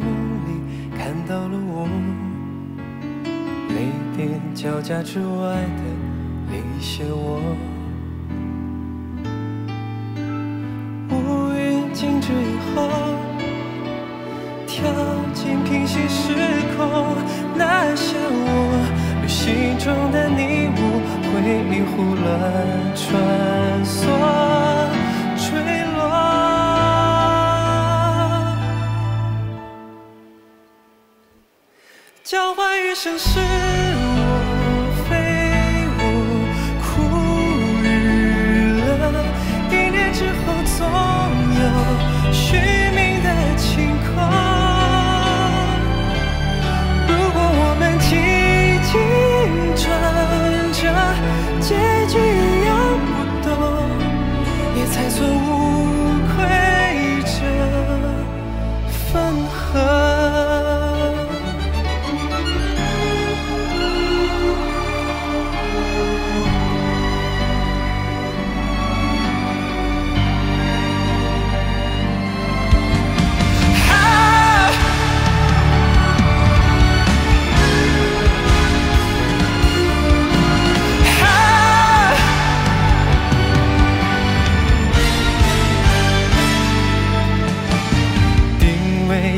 雾里看到了我雷电交加之外的另一些我乌云静止以后跳进平行时空那些我旅行中的你我回忆胡乱穿交换余生是我非我，苦与乐。一念之后，总有续命的晴空。如果我们几经转着，结局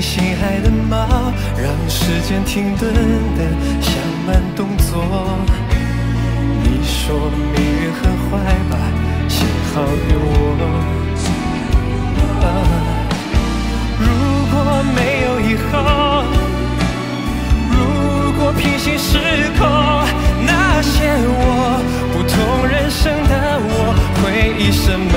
心海的猫，让时间停顿的像慢动作。你说命运很坏吧，幸好有我。如果没有以后，如果平行时空，那些我不同人生的我，会以什么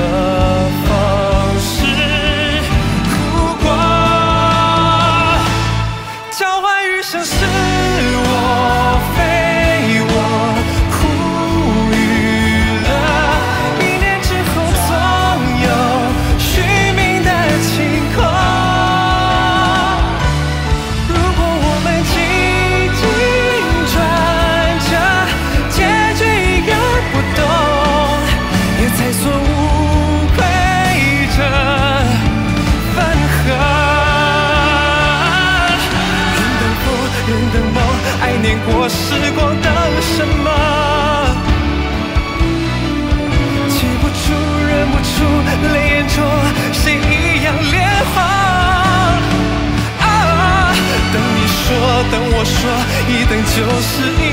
我时光等什么？记不住，认不出，泪眼中谁一样脸红？啊，等你说，等我说，一等就是一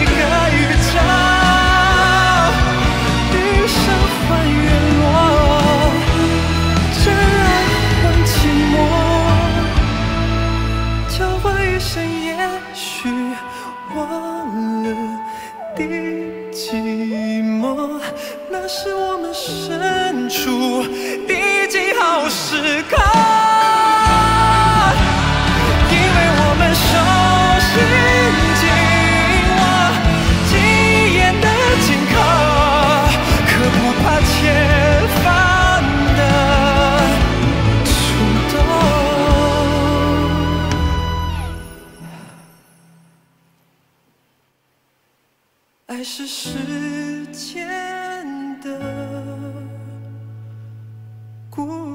那是我们身处第几号时刻。因为我们手心紧握记忆的紧扣，可不怕前方的触动。爱是时间 court.